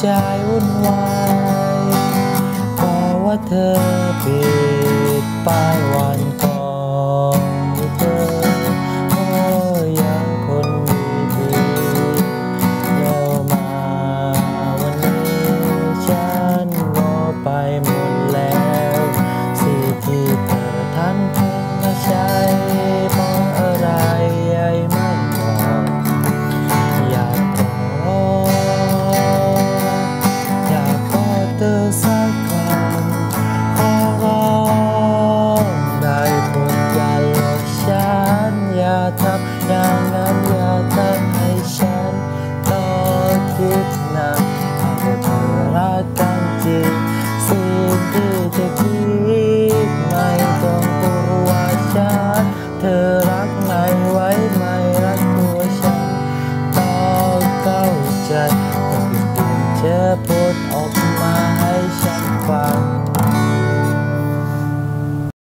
ใจวุ่นวายเพราะว่าเธอปิดป้าย ธอรักไม่ไว้ไม่รักตัวฉันต้องเข้าใจต้องเป็นเธอพูดออก